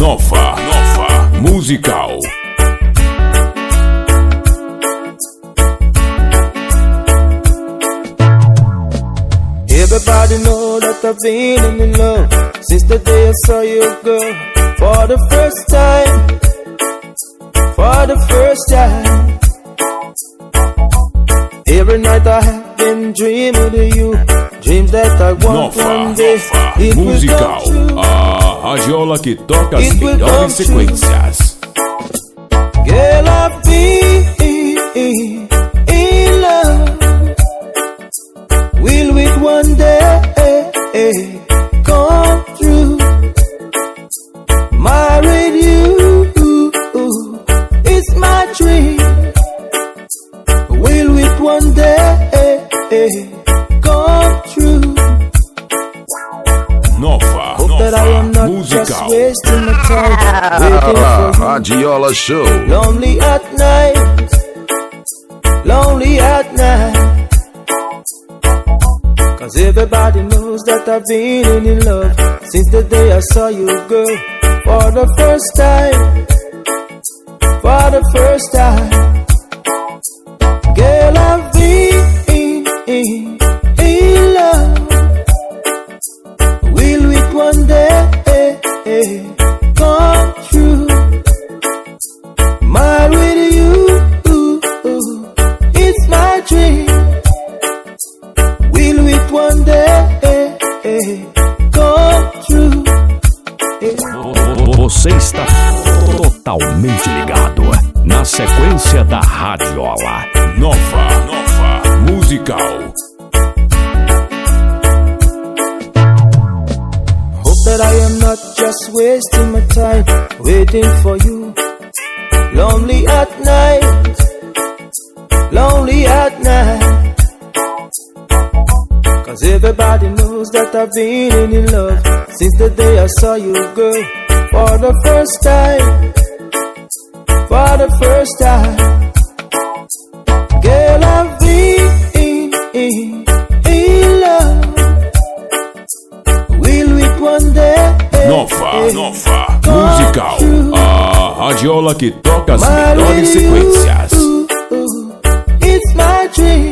Nova, Nova, musical. Everybody know that I've been in love since the day I saw you, girl, for the first time. For the first time. Every night I have been dreaming of you, dreams that I want Nova, one day. It will musical. come true. A radiola que toca as melhores sequências. Girl, Eh. come true? Nova, Hope that I am Nova, not just musical. wasting my time waiting ah, for you. Radiola Show. Lonely at night, lonely at night. Cause everybody knows that I've been in love since the day I saw you, girl, for the first time. For the first time, girl, I've one day come true? Married you it's my dream. Will it one day come true? Você está totalmente ligado na sequência da radiola. Nova, Nova, musical. That I am not just wasting my time waiting for you. Lonely at night, lonely at night. Cause everybody knows that I've been in love since the day I saw you, girl, for the first time. For the first time, Nova, musical. A radiola que toca as melhores sequências. It's my dream.